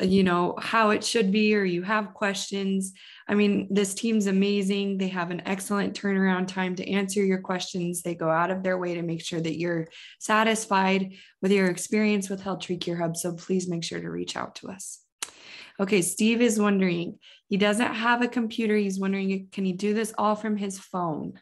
Uh, you know how it should be or you have questions i mean this team's amazing they have an excellent turnaround time to answer your questions they go out of their way to make sure that you're satisfied with your experience with health tree cure hub so please make sure to reach out to us Okay, Steve is wondering, he doesn't have a computer. He's wondering, can he do this all from his phone?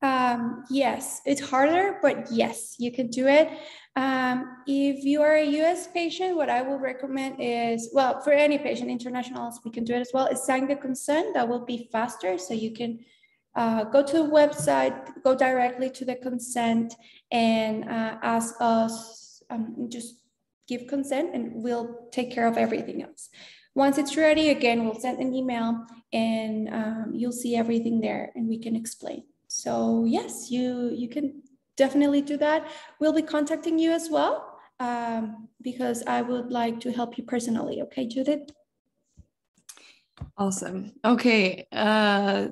Um, yes, it's harder, but yes, you can do it. Um, if you are a US patient, what I will recommend is, well, for any patient, internationals, we can do it as well, is sign the consent. That will be faster. So you can uh, go to the website, go directly to the consent and uh, ask us, um, just give consent and we'll take care of everything else. Once it's ready, again, we'll send an email and um, you'll see everything there and we can explain. So yes, you, you can definitely do that. We'll be contacting you as well um, because I would like to help you personally. Okay, Judith? Awesome. Okay. Uh,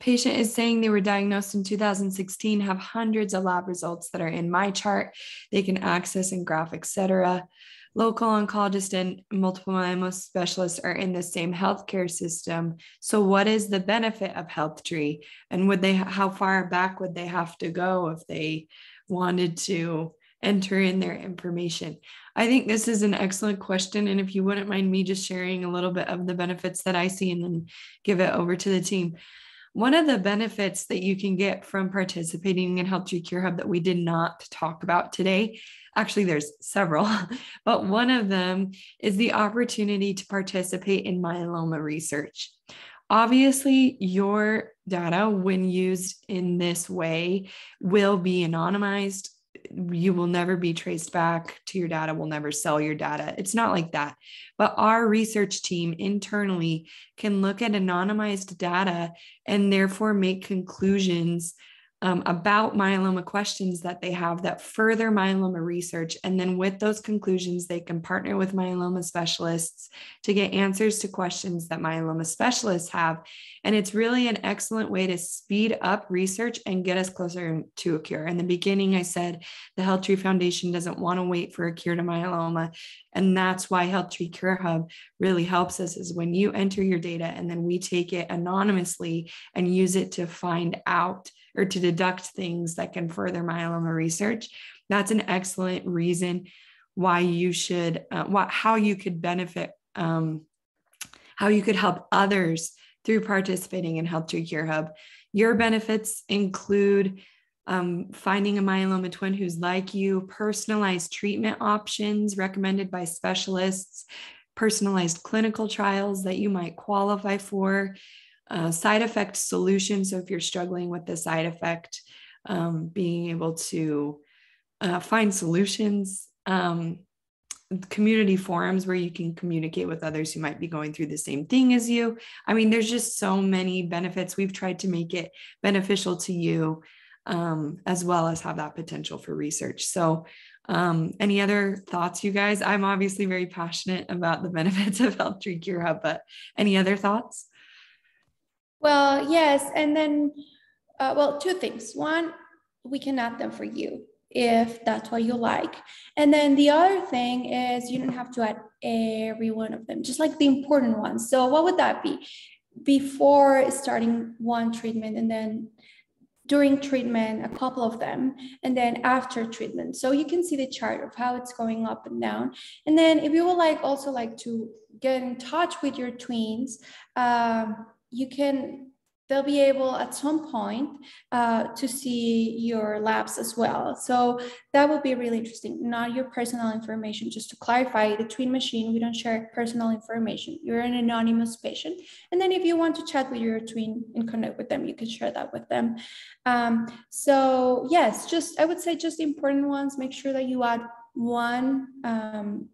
patient is saying they were diagnosed in 2016, have hundreds of lab results that are in my chart They can access and graph, etc local oncologist and multiple myeloma specialists are in the same healthcare system. So, what is the benefit of HealthTree? And would they, how far back would they have to go if they wanted to enter in their information? I think this is an excellent question. And if you wouldn't mind me just sharing a little bit of the benefits that I see and then give it over to the team. One of the benefits that you can get from participating in HealthTree Cure Hub that we did not talk about today Actually, there's several, (laughs) but one of them is the opportunity to participate in myeloma research. Obviously, your data, when used in this way, will be anonymized. You will never be traced back to your data, will never sell your data. It's not like that. But our research team internally can look at anonymized data and therefore make conclusions um, about myeloma questions that they have that further myeloma research. And then with those conclusions, they can partner with myeloma specialists to get answers to questions that myeloma specialists have. And it's really an excellent way to speed up research and get us closer to a cure. In the beginning, I said the HealthTree Foundation doesn't want to wait for a cure to myeloma. And that's why HealthTree Cure Hub really helps us is when you enter your data and then we take it anonymously and use it to find out or to deduct things that can further myeloma research. That's an excellent reason why you should, uh, what, how you could benefit, um, how you could help others through participating in HealthTree Cure Hub. Your benefits include um, finding a myeloma twin who's like you, personalized treatment options recommended by specialists, personalized clinical trials that you might qualify for, uh, side effect solution. So if you're struggling with the side effect, um, being able to uh, find solutions, um, community forums where you can communicate with others who might be going through the same thing as you. I mean, there's just so many benefits. We've tried to make it beneficial to you um, as well as have that potential for research. So, um, any other thoughts, you guys? I'm obviously very passionate about the (laughs) benefits of HealthTree Cure Hub, but any other thoughts? Well, yes. And then, uh, well, two things. One, we can add them for you if that's what you like. And then the other thing is you don't have to add every one of them, just like the important ones. So, what would that be? Before starting one treatment and then during treatment, a couple of them, and then after treatment. So you can see the chart of how it's going up and down. And then if you would like also like to get in touch with your twins, um, you can they'll be able at some point uh, to see your labs as well. So that will be really interesting. Not your personal information. Just to clarify, the twin machine, we don't share personal information. You're an anonymous patient. And then if you want to chat with your twin and connect with them, you can share that with them. Um, so yes, just I would say just important ones. Make sure that you add one um,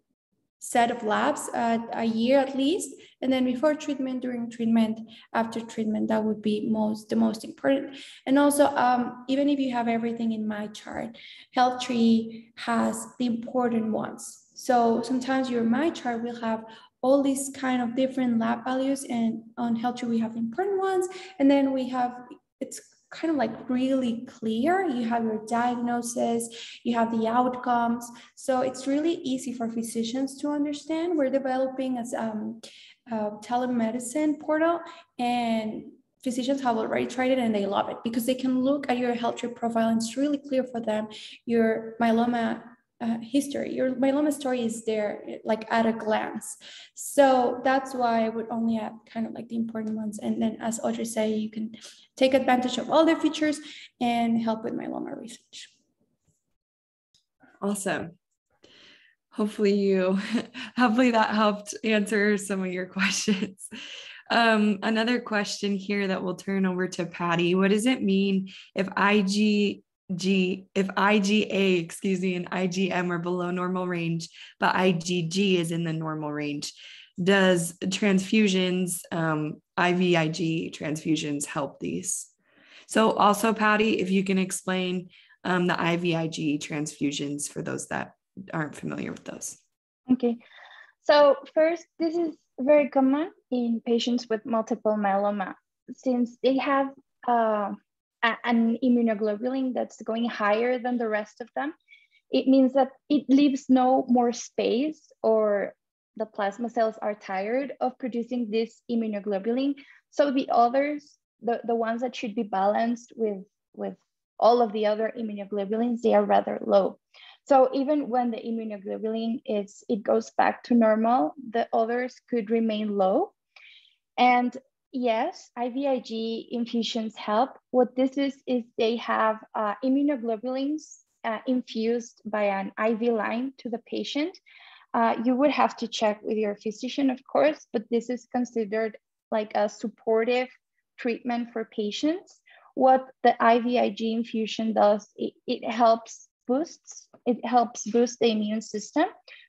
set of labs at a year at least and then before treatment during treatment after treatment that would be most the most important. And also um, even if you have everything in MyChart HealthTree has the important ones. So sometimes your my chart will have all these kind of different lab values and on HealthTree we have important ones and then we have it's kind of like really clear. You have your diagnosis, you have the outcomes. So it's really easy for physicians to understand. We're developing as um, a telemedicine portal and physicians have already tried it and they love it because they can look at your HealthTree profile and it's really clear for them your myeloma uh, history. Your myeloma story is there, like at a glance. So that's why I would only add kind of like the important ones. And then, as Audrey said, you can take advantage of all their features and help with myeloma research. Awesome. Hopefully you, (laughs) hopefully that helped answer some of your questions. (laughs) Um, another question here that we'll turn over to Patty. What does it mean if IG G if IgA, excuse me, and IgM are below normal range, but IgG is in the normal range. Does transfusions, um, IVIG transfusions help these? So also, Patty, if you can explain um, the IVIG transfusions for those that aren't familiar with those. Okay. So first, this is very common in patients with multiple myeloma since they have uh, an immunoglobulin that's going higher than the rest of them, it means that it leaves no more space or the plasma cells are tired of producing this immunoglobulin. So the others, the, the ones that should be balanced with, with all of the other immunoglobulins, they are rather low. So even when the immunoglobulin is, it goes back to normal, the others could remain low. And Yes, IVIG infusions help. What this is, is they have uh, immunoglobulins uh, infused by an IV line to the patient. Uh, you would have to check with your physician, of course, but this is considered like a supportive treatment for patients. What the IVIG infusion does, it, it helps boosts, it helps boost the immune system.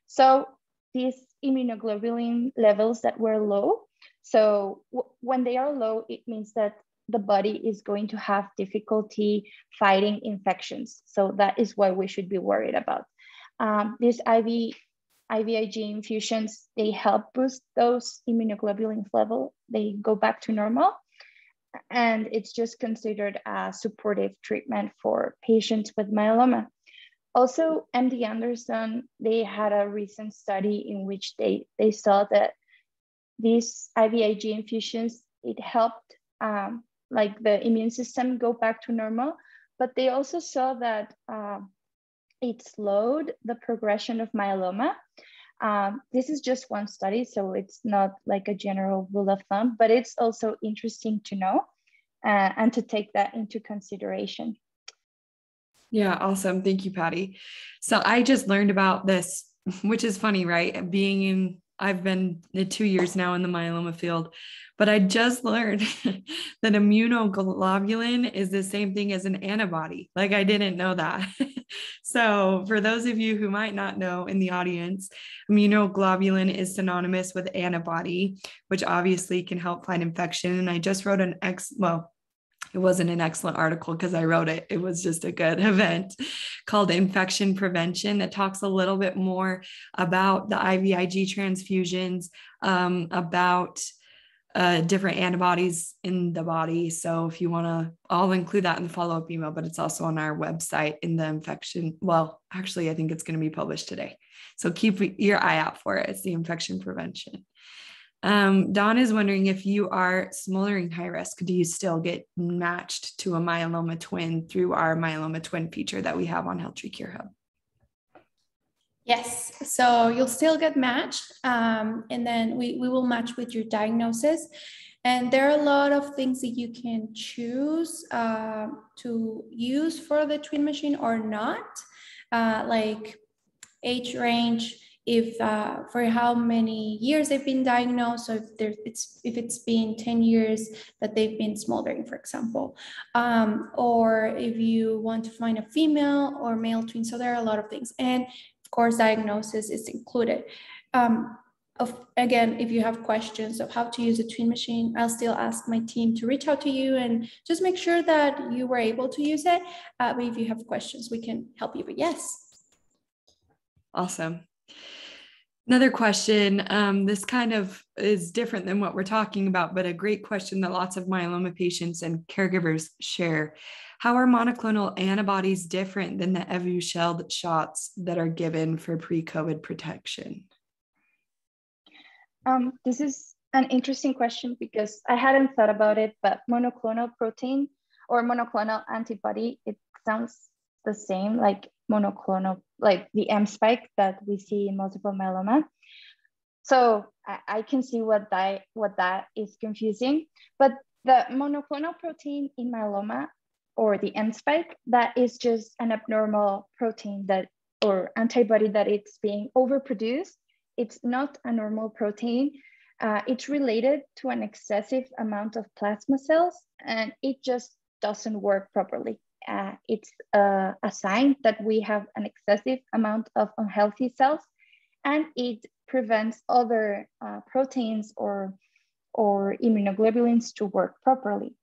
So these immunoglobulin levels that were low, so when they are low, it means that the body is going to have difficulty fighting infections. So that is what we should be worried about. Um, these IV, IVIG infusions, they help boost those immunoglobulins level. They go back to normal. And it's just considered a supportive treatment for patients with myeloma. Also, MD Anderson, they had a recent study in which they, they saw that these IVIG infusions, it helped um, like the immune system go back to normal, but they also saw that uh, it slowed the progression of myeloma. Um, this is just one study, so it's not like a general rule of thumb, but it's also interesting to know uh, and to take that into consideration. Yeah, awesome. Thank you, Patty. So I just learned about this, (laughs) which is funny, right? Being in I've been two years now in the myeloma field, but I just learned (laughs) that immunoglobulin is the same thing as an antibody. Like I didn't know that. (laughs) so, for those of you who might not know in the audience, immunoglobulin is synonymous with antibody, which obviously can help fight infection. And I just wrote an ex, well, it wasn't an excellent article because I wrote it. It was just a good (laughs) event called Infection Prevention that talks a little bit more about the IVIG transfusions, um, about uh, different antibodies in the body. So if you want to, I'll include that in the follow up email, but it's also on our website in the infection. Well, actually, I think it's going to be published today. So keep your eye out for it. It's the infection prevention. Um, Don is wondering if you are smoldering high risk, do you still get matched to a myeloma twin through our myeloma twin feature that we have on HealthTree Cure Hub? Yes, so you'll still get matched, um, and then we, we will match with your diagnosis. And there are a lot of things that you can choose uh, to use for the twin machine or not, uh, like age range, if uh, for how many years they've been diagnosed so if it's if it's been 10 years that they've been smoldering for example. Um, or if you want to find a female or male twin so there are a lot of things. And of course diagnosis is included. Um, of, again if you have questions of how to use a twin machine i'll still ask my team to reach out to you and just make sure that you were able to use it. Uh, but if you have questions we can help you. But yes. Awesome Another question. Um, this kind of is different than what we're talking about, but a great question that lots of myeloma patients and caregivers share. How are monoclonal antibodies different than the Evusheld shots that are given for pre COVID protection? Um, this is an interesting question because I hadn't thought about it, but monoclonal protein or monoclonal antibody, it sounds the same like monoclonal, like the M spike that we see in multiple myeloma. So I, I can see what that, what that is confusing, but the monoclonal protein in myeloma or the M spike, that is just an abnormal protein that or antibody that it's being overproduced. It's not a normal protein. Uh, it's related to an excessive amount of plasma cells and it just doesn't work properly. Uh, it's uh, a sign that we have an excessive amount of unhealthy cells and it prevents other uh, proteins or, or immunoglobulins to work properly.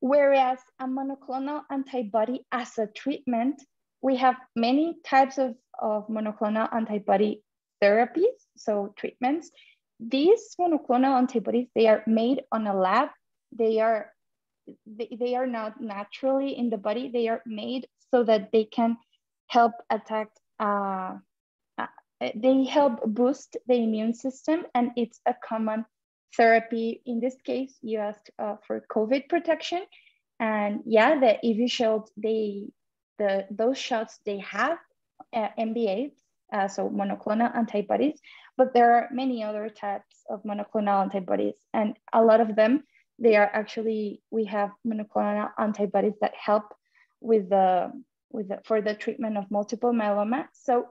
Whereas a monoclonal antibody as a treatment, we have many types of, of monoclonal antibody therapies, so treatments. These monoclonal antibodies, they are made on a lab. They are, they, they are not naturally in the body. They are made so that they can help attack, uh, uh, they help boost the immune system and it's a common therapy. In this case, you asked uh, for COVID protection. And yeah, the Evusheld, they, the, those shots, they have uh, MVAs, uh, so monoclonal antibodies, but there are many other types of monoclonal antibodies. And a lot of them, they are actually, we have monoclonal antibodies that help with the, with the, for the treatment of multiple myeloma. So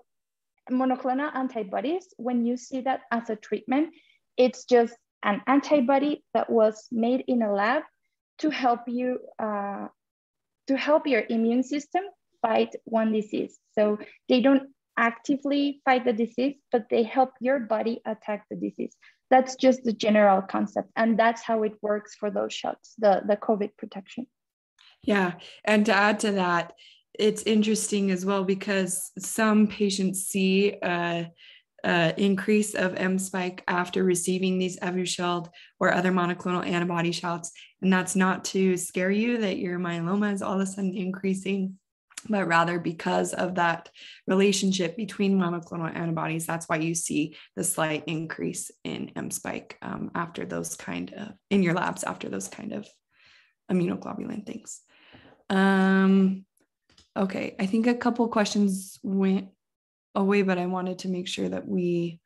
monoclonal antibodies, when you see that as a treatment, it's just an antibody that was made in a lab to help you uh, to help your immune system fight one disease. So they don't actively fight the disease, but they help your body attack the disease. That's just the general concept. And that's how it works for those shots, the, the COVID protection. Yeah. And to add to that, it's interesting as well because some patients see uh, uh, increase of M spike after receiving these Evusheld or other monoclonal antibody shots. And that's not to scare you that your myeloma is all of a sudden increasing, but rather because of that relationship between monoclonal antibodies. That's why you see the slight increase in M spike um, after those kind of in your labs after those kind of immunoglobulin things. Um, okay, I think a couple questions went away, but I wanted to make sure that we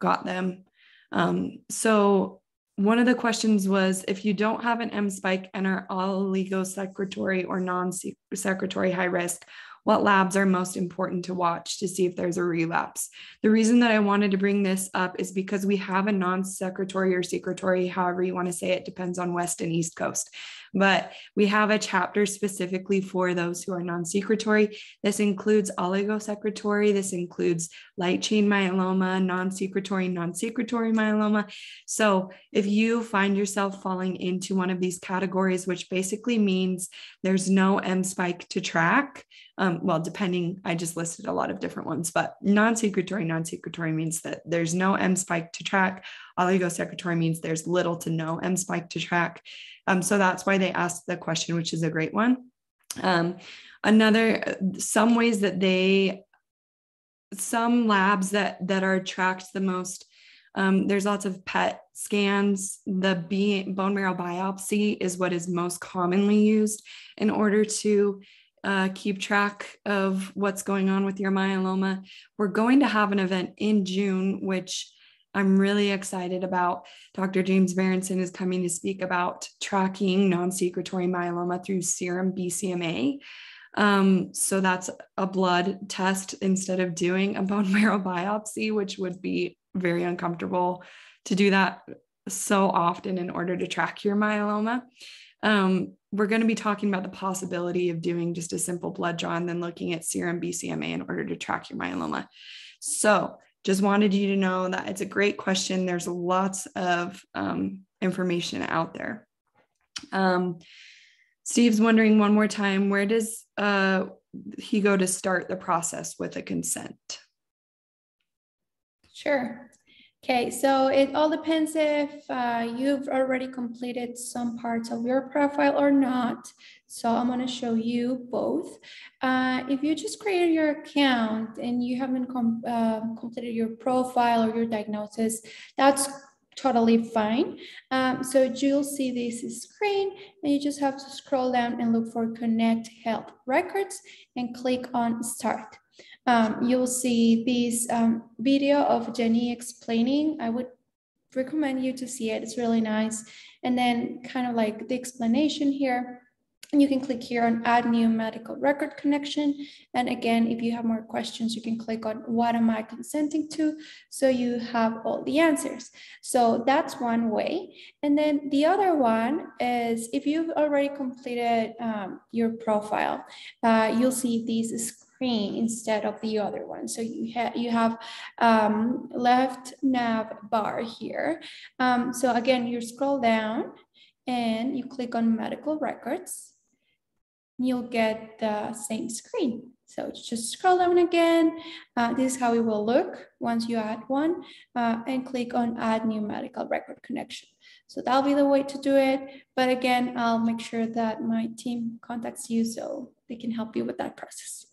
got them. Um, so one of the questions was if you don't have an M spike and are oligosecretory or non-secretory high risk, what labs are most important to watch to see if there's a relapse. The reason that I wanted to bring this up is because we have a non secretory or secretory, however you want to say it, depends on West and East Coast but we have a chapter specifically for those who are non-secretory. This includes oligosecretory. This includes light chain myeloma, non-secretory, non-secretory myeloma. So if you find yourself falling into one of these categories, which basically means there's no M spike to track, um, well, depending, I just listed a lot of different ones, but non-secretory, non-secretory means that there's no M spike to track. Oligosecretory means there's little to no M spike to track. Um, so that's why they asked the question, which is a great one. Um, another, some ways that they, some labs that that are tracked the most. Um, there's lots of PET scans. The bone marrow biopsy is what is most commonly used in order to uh, keep track of what's going on with your myeloma. We're going to have an event in June, which I'm really excited about. Dr. James Berenson is coming to speak about tracking non secretory myeloma through serum BCMA. Um, so that's a blood test instead of doing a bone marrow (laughs) biopsy, which would be very uncomfortable to do that so often in order to track your myeloma. Um, we're going to be talking about the possibility of doing just a simple blood draw and then looking at serum BCMA in order to track your myeloma. So, just wanted you to know that it's a great question. There's lots of um, information out there. Um, Steve's wondering one more time where does uh, he go to start the process with a consent? Sure. Okay, so it all depends if uh, you've already completed some parts of your profile or not. So I'm gonna show you both. Uh, if you just created your account and you haven't com uh, completed your profile or your diagnosis, that's totally fine. Um, so you'll see this screen and you just have to scroll down and look for connect health records and click on start. Um, you'll see this um, video of Jenny explaining. I would recommend you to see it. It's really nice. And then kind of like the explanation here. And you can click here on add new medical record connection. And again, if you have more questions, you can click on what am I consenting to? So you have all the answers. So that's one way. And then the other one is if you've already completed um, your profile, uh, you'll see these screen instead of the other one. So you, ha you have um, left nav bar here. Um, so again, you scroll down and you click on medical records you'll get the same screen. So just scroll down again. Uh, this is how it will look once you add one uh, and click on add new medical record connection. So that'll be the way to do it. But again, I'll make sure that my team contacts you so they can help you with that process.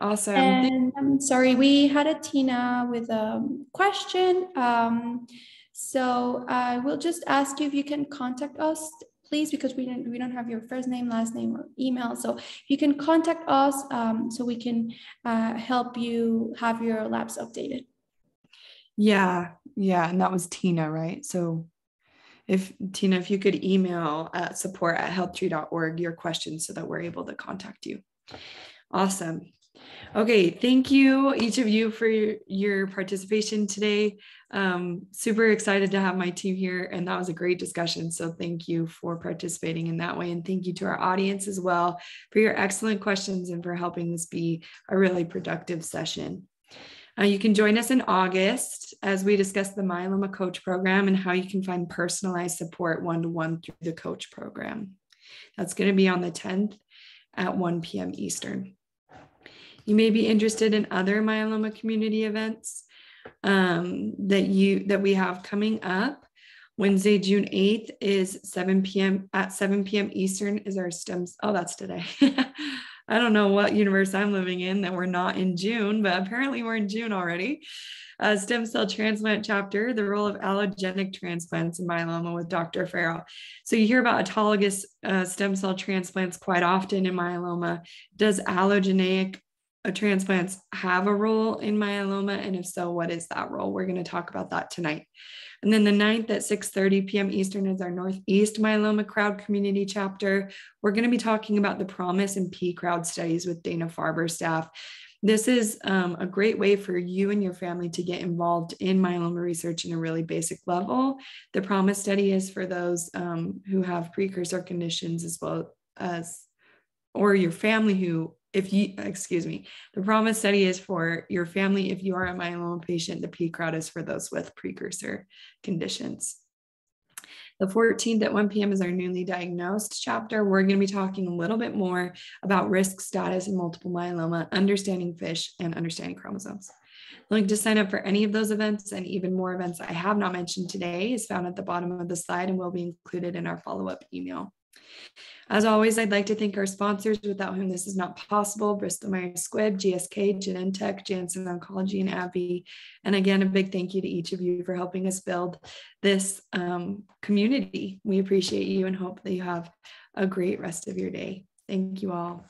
Awesome. And I'm sorry, we had a Tina with a question. Um, so I will just ask you if you can contact us please, because we don't, we don't have your first name, last name, or email. So you can contact us um, so we can uh, help you have your labs updated. Yeah, yeah. And that was Tina, right? So if Tina, if you could email at support at healthtree.org your questions so that we're able to contact you. Awesome. Okay, thank you each of you for your, participation today. Um, super excited to have my team here, and that was a great discussion. So, thank you for participating in that way. And thank you to our audience as well for your excellent questions and for helping this be a really productive session. Uh, you can join us in August as we discuss the Myeloma Coach Program and how you can find personalized support one to one through the Coach Program. That's going to be on the 10th at 1 p.m. Eastern. You may be interested in other myeloma community events um, that you that we have coming up. Wednesday, June 8th is 7 p.m. at 7 p.m. Eastern is our STEMs. Oh, that's today. (laughs) I don't know what universe I'm living in that we're not in June, but apparently we're in June already. Uh, stem cell transplant chapter, the role of allogenic transplants in myeloma with Dr. Farrell. So you hear about autologous uh, stem cell transplants quite often in myeloma. Does allogenic transplants have a role in myeloma? And if so, what is that role? We're going to talk about that tonight. And then the 9th at 6:30 p.m. Eastern is our Northeast Myeloma Crowd Community Chapter. We're going to be talking about the PROMISE and P Crowd studies with Dana Farber staff. This is um, a great way for you and your family to get involved in myeloma research in a really basic level. The PROMISE study is for those um, who have precursor conditions as well as, or your family who if you, excuse me, the PROMISE study is for your family. If you are a myeloma patient, the P crowd is for those with precursor conditions. The 14th at 1 p.m. is our newly diagnosed chapter. We're going to be talking a little bit more about risk status in multiple myeloma, understanding FISH, and understanding chromosomes. Link to sign up for any of those events and even more events I have not mentioned today is found at the bottom of the slide and will be included in our follow up email. As always, I'd like to thank our sponsors without whom this is not possible, Bristol Myers Squibb, GSK, Genentech, Janssen Oncology, and AbbVie. And again, a big thank you to each of you for helping us build this um, community. We appreciate you and hope that you have a great rest of your day. Thank you all.